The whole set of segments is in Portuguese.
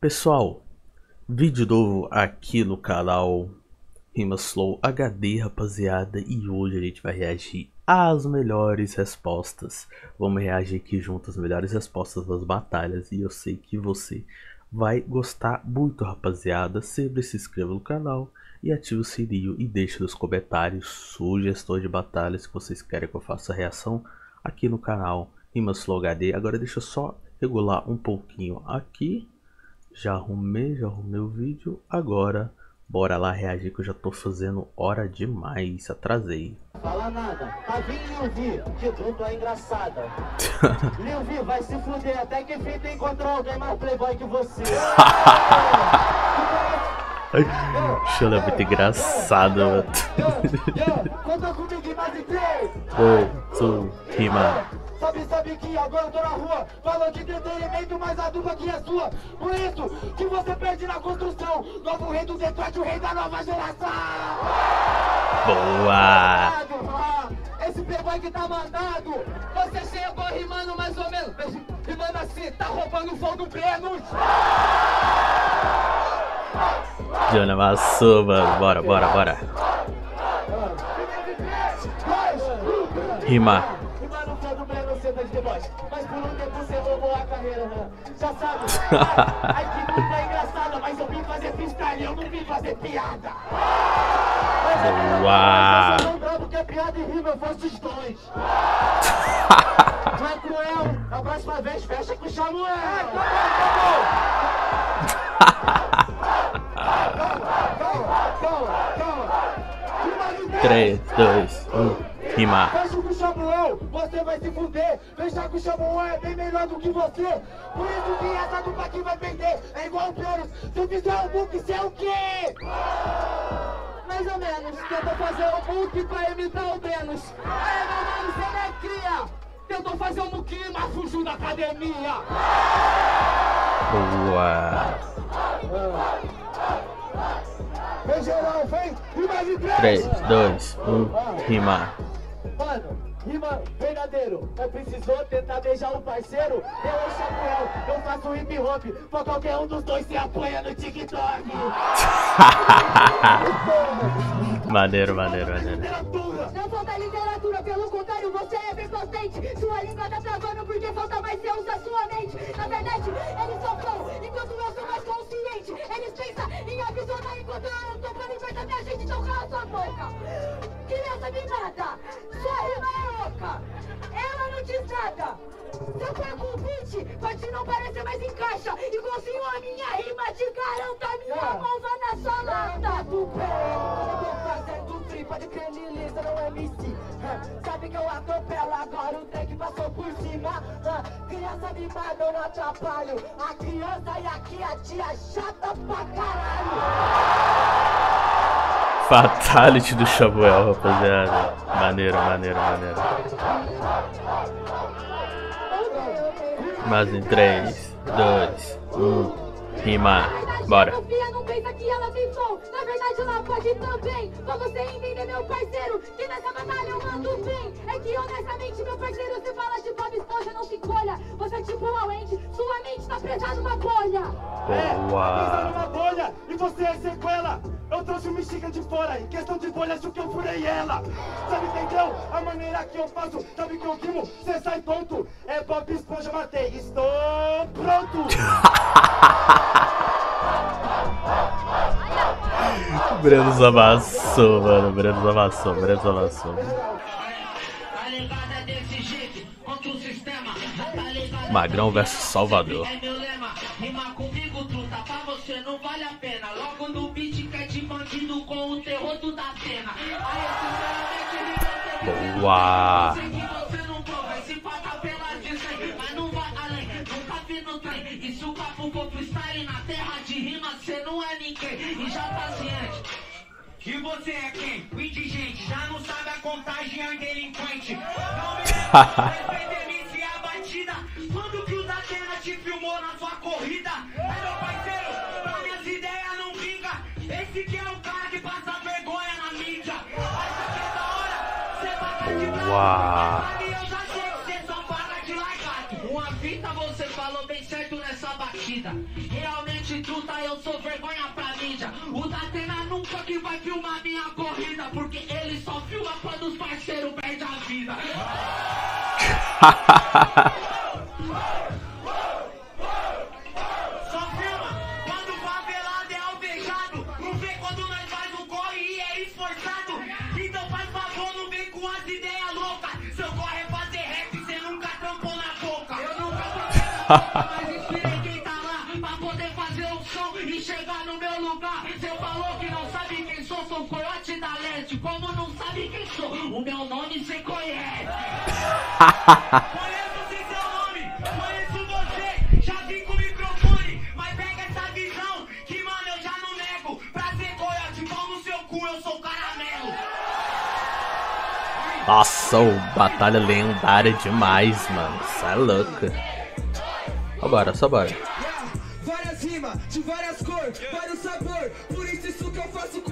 Pessoal, vídeo novo aqui no canal Rimaslow HD, rapaziada, e hoje a gente vai reagir às melhores respostas. Vamos reagir aqui junto às melhores respostas das batalhas e eu sei que você vai gostar muito, rapaziada. Sempre se inscreva no canal e ative o sininho e deixe nos comentários sugestões de batalhas que vocês querem que eu faça reação aqui no canal Rimaslow HD. Agora deixa eu só regular um pouquinho aqui já arrumei, já arrumei o vídeo. Agora, bora lá reagir que eu já tô fazendo hora demais. Atrasei. Fala nada. Tá vindo Lil Vi, que dupla engraçada. Lil Vi vai se fuder até que enfim tu encontrou alguém mais playboy que você. Show é muito engraçado, mano. Conta comigo mais de três. Sou rima. Sabe, sabe que agora eu tô na rua Falando de entretenimento, mas a dupla aqui é sua. Por isso que você perde na construção. Novo rei do Detroit, o rei da nova geração. Boa! Esse playboy que tá mandado. Você chegou rimando mais ou menos Rimando assim, tá roubando o fogo Jonah amassou, mano. Bora, bora, bora. Rima mas por um tempo você roubou a carreira, né? Já sabe, ai que dupla é engraçada, mas eu vim fazer freestyle, eu não vim fazer piada. Uau! Eu sou bravo que é piada e rima, eu faço os dois. Não é cruel, a próxima vez fecha com o Samuel. É, calma, calma, calma, calma. 3, 2, 1 rima. Você vai se fuder. Fechar com o Samuel é bem melhor do que você. Por isso que essa dupla aqui vai perder. É igual o Peros, se eu fizer um book, você é o quê? Mais ou menos, tentou fazer um book pra imitar o Benos. Aí, meu mano, você não é cria. Tentou fazer um book, mas fugiu da academia. Boa. Vem geral, vem! Rima de 3, 2, 1, rima. Mano, rima verdadeiro. Mas precisou tentar beijar um parceiro? Eu ou Samuel, eu faço hip hop. Pra qualquer um dos dois se apoia no TikTok. maneiro, maneiro, maneiro. Não falta literatura, pelo contrário, você é prepotente. Sua língua tá travando porque falta mais você usa sua mente. Na verdade, eles só falam enquanto eu sou mais consciente. Não é. Sabe que eu atropelo agora, o tanque passou por cima. Criança mimada, eu não atrapalho. A criança e aqui a tia chata pra caralho. Fatality do Samuel, rapaziada. Maneiro, maneiro, maneiro. Mas em 3, 2, 1, rima. Bora. não pensa que ela tem som. Na verdade, ela pode também. Pra você entender, meu parceiro, que nessa batalha eu mando bem. É que honestamente, meu parceiro, você fala de Bob Esponja, não se encolha. Você é tipo uma lente, sua mente tá presa numa bolha. É, tá numa bolha e você é sequela. Eu trouxe o mexica de fora, em questão de bolha, acho que eu furei ela. Sabe, entendeu? A maneira que eu faço, sabe que eu rimo, cê sai tonto. É Bob Esponja, matei, estou pronto. Breno amassou, mano. Breno amassou, Breno amassou. Magrão versus Salvador. A o. Boa! Não é ninguém. E já tá ciente. Que você é quem? O indigente, já não sabe a contagem, é delinquente. Não me a batida. Quando que o Datena te filmou na sua corrida? É meu parceiro, pra minhas ideias não. Esse que é o cara que passa vergonha na mídia. Que é da hora? Cê bata de. E eu já sei que cê só para de largar. Uma fita você falou bem certo nessa batida. Eu sou vergonha pra mídia. O Datena nunca que vai filmar minha corrida, porque ele só filma quando os parceiros perdem a vida. Só filma quando o favelado é alvejado. Não vê quando nós faz um corre e é esforçado. Então faz favor, não vem com as ideias loucas. Seu corre é fazer rap, cê nunca trampou na boca. Eu nunca trampei na boca, sou, o meu nome cê conhece. Conheço sim seu nome, conheço você, já vim com o microfone, mas pega essa visão, que mano eu já não nego, pra ser coiote, pau no seu cu, eu sou caramelo. Nossa, o batalha lendária demais, mano. Isso é louco. Só bora, só bora. Várias rimas, de várias cores, vários sabor Por isso isso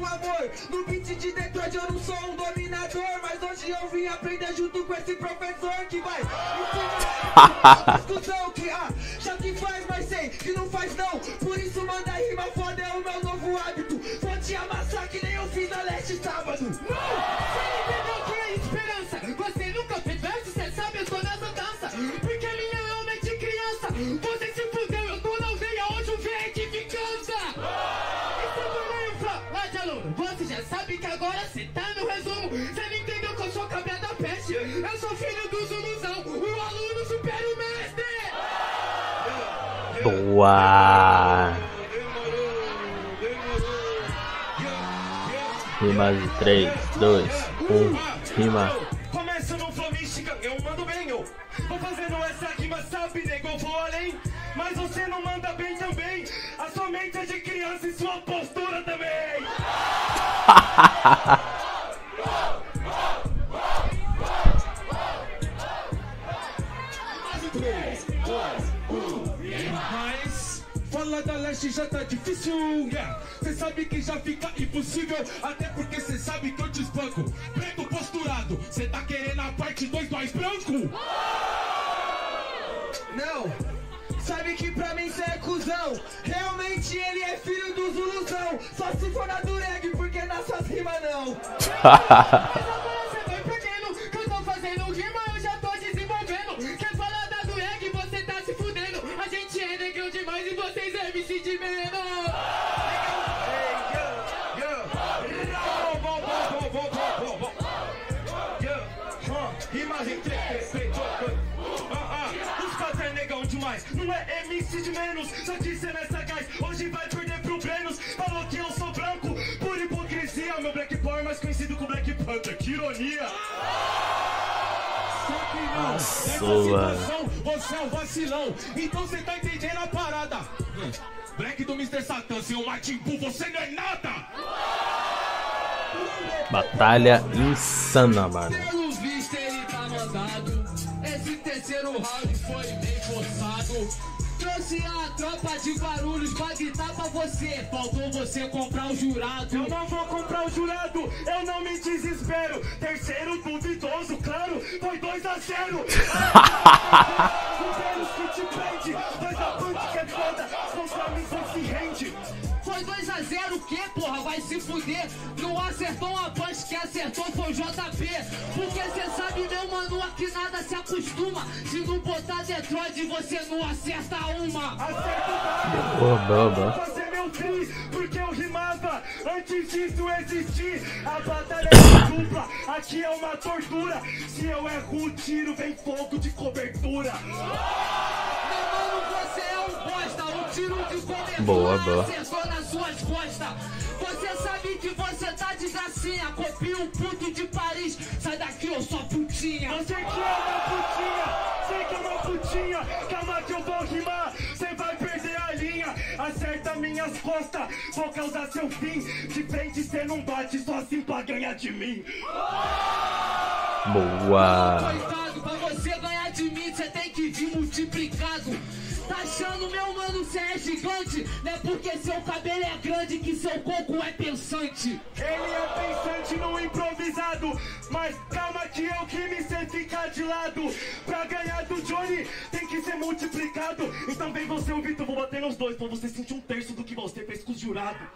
com amor. No beat de Detroit eu não sou um dominador Mas hoje eu vim aprender junto com esse professor Que vai ensinar discussão que ah, já que faz, mas sei que não faz não. Por isso manda rima foda é o meu novo hábito. Vou te amassar que nem eu fiz na leste sábado. Você tá no resumo. Cê não entendeu que eu sou cabra da peste. Eu sou filho do Zuluzão, o aluno supera o mestre. Boa! Rima de 3, 2, 1, rima. Começa no flow mística, eu mando bem, eu Vou fazendo essa rima, sabe, nego, eu vou além Mas você não manda bem também A sua mente é de criança e sua postura também já tá difícil, yeah. Cê sabe que já fica impossível, até porque cê sabe que eu te espanco. Preto posturado, cê tá querendo a parte 2 nós branco? Não, sabe que pra mim cê é cuzão Realmente ele é filho do Zuluzão Só se for na dureg, porque nas suas rimas não Mas agora cê vai perdendo. Que eu tô fazendo rima, não é MC de menos. Só que cê nessa gás, hoje vai perder pro Brenos. Falou que eu sou branco, por hipocrisia. Meu Black Power mais conhecido como Black Panther, que ironia. Só que não, nessa situação você é um vacilão. Então cê tá entendendo a parada. Black do Mr. Satan, seu Martin Bull, você não é nada. Batalha insana, mano. Pelo visto ele tá mandado. Esse terceiro round foi bem forçado. Trouxe a tropa de barulhos pra gritar pra você. Faltou você comprar o jurado. Eu não vou comprar o jurado, eu não me desespero. Terceiro duvidoso, claro, foi 2 a 0. Os que te prende, mas a punch que é foda, contra mim você se rende. Foi 2x0 o quê, porra? Vai se fuder. Não acertou uma punch, que acertou foi o JP. Porque cê acostuma. Se não botar Detroit, você não acerta uma. Acerta o Boa, boa, boa. fazer meu tri, porque eu rimava antes disso existir. A batalha é dupla, aqui é uma tortura. Se eu erro o tiro, vem fogo de cobertura. Meu mano, você é um bosta. Um tiro de cobertura Boa, boa. acertou nas suas costas. Você sabe que você tá de gracinha. Copia um puto de Paris. Sai daqui, eu sou putinha. Você que é uma putinha, sei que é uma putinha. Calma que eu vou rimar, cê vai perder a linha. Acerta minhas costas, vou causar seu fim. De frente cê não bate, só assim pra ganhar de mim. Boa. Coitado, pra você ganhar de mim, você tem que vir multiplicado. Tá achando meu mano cê é gigante? Não é porque seu cabelo é grande que seu coco é pensante. Ele é pensante no improvisado, mas calma que eu que me sei ficar de lado. Pra ganhar do Johnny tem que ser multiplicado. Então vem você, o Vitor, vou bater nos dois pra você sentir um terço do que você fez com os jurados.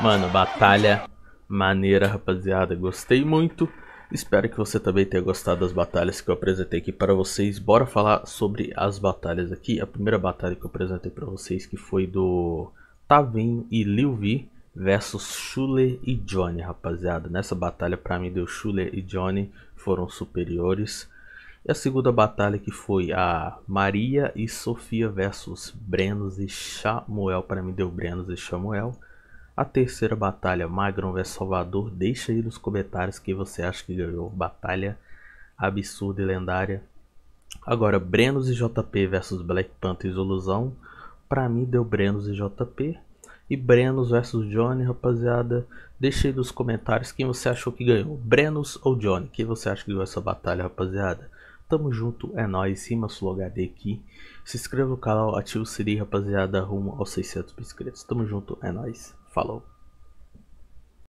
Mano, batalha maneira, rapaziada. Gostei muito. Espero que você também tenha gostado das batalhas que eu apresentei aqui para vocês. Bora falar sobre as batalhas aqui. A primeira batalha que eu apresentei para vocês que foi do Tavin e Liu Vi versus Schuller e Johnny, rapaziada. Nessa batalha para mim deu Schuller e Johnny foram superiores. E a segunda batalha que foi a Maria e Sofia versus Brenos e Samuel, para mim deu Brenos e Samuel. A terceira batalha, Magrão vs Salvador. Deixa aí nos comentários quem você acha que ganhou. Batalha absurda e lendária. Agora, Brenos e JP versus Black Panther Ilusão. Pra mim deu Brenos e JP. E Brenos versus Johnny, rapaziada. Deixa aí nos comentários quem você achou que ganhou. Brenos ou Johnny? Quem você acha que ganhou essa batalha, rapaziada? Tamo junto, é nóis, Rima HD aqui. Se inscreva no canal, ativa o sininho, rapaziada, rumo aos 600 inscritos. Tamo junto, é nóis. Falou.